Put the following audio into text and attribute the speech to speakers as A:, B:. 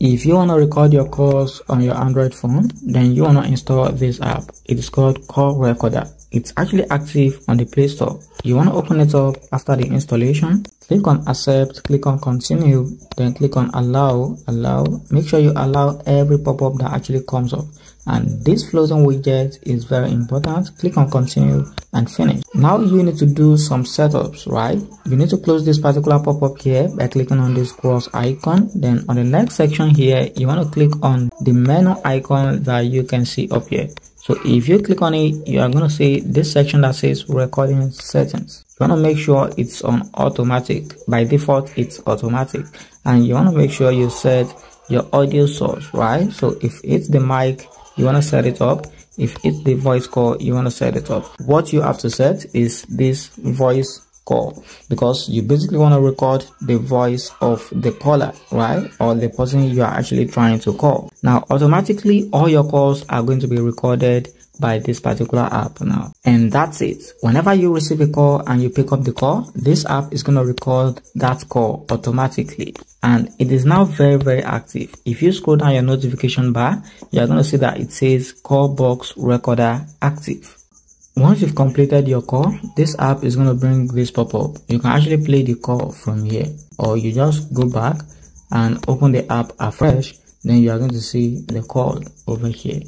A: if you want to record your calls on your android phone then you want to install this app. It is called call recorder. It's actually active on the play store. You want to open it up after the installation click on accept click on continue then click on allow allow. Make sure you allow every pop-up that actually comes up. And this floating widget is very important. Click on continue and finish. Now you need to do some setups right? You need to close this particular pop-up here by clicking on this cross icon. Then on the next section here you want to click on the menu icon that you can see up here so if you click on it you are going to see this section that says recording settings. You want to make sure it's on automatic. By default it's automatic. And you want to make sure you set your audio source right? So if it's the mic you want to set it up. If it's the voice call you want to set it up. What you have to set is this voice call. Because you basically want to record the voice of the caller right? Or the person you are actually trying to call. Now automatically all your calls are going to be recorded by this particular app now. And that's it. Whenever you receive a call and you pick up the call this app is going to record that call automatically. And it is now very very active. If you scroll down your notification bar you're going to see that it says call box recorder active once you've completed your call this app is going to bring this pop-up. You can actually play the call from here or you just go back and open the app afresh then you are going to see the call over here